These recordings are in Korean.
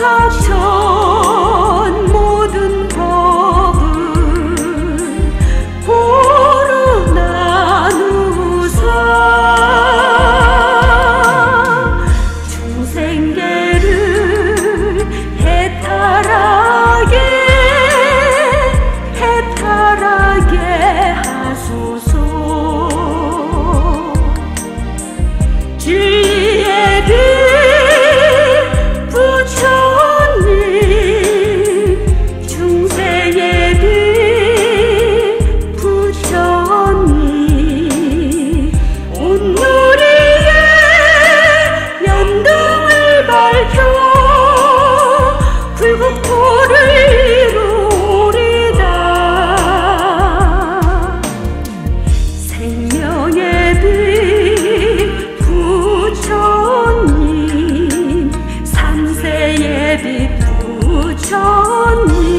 사천 모든 법은 고루 나누사. 중생계를 해탈하게 해탈하게 하소서. 내비 부처님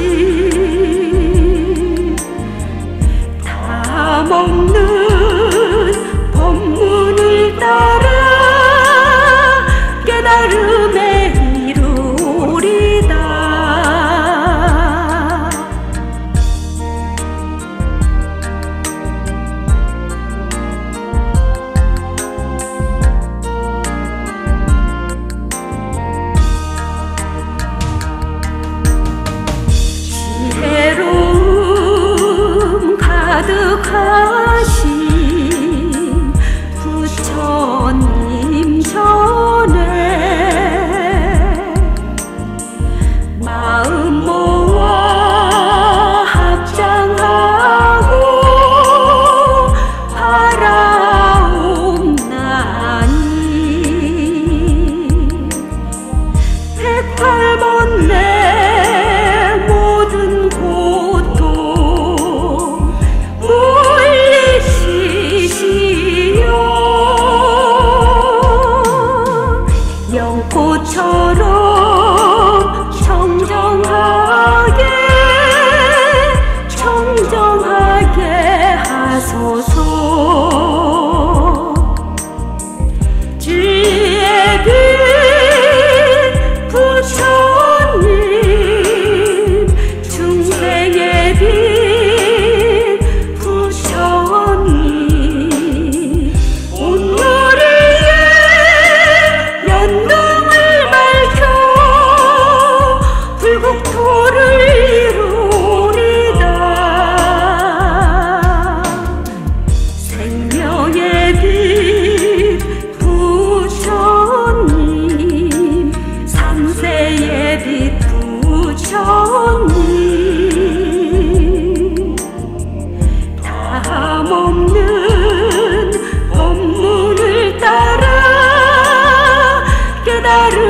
Ah. Claro.